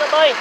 cho tôi.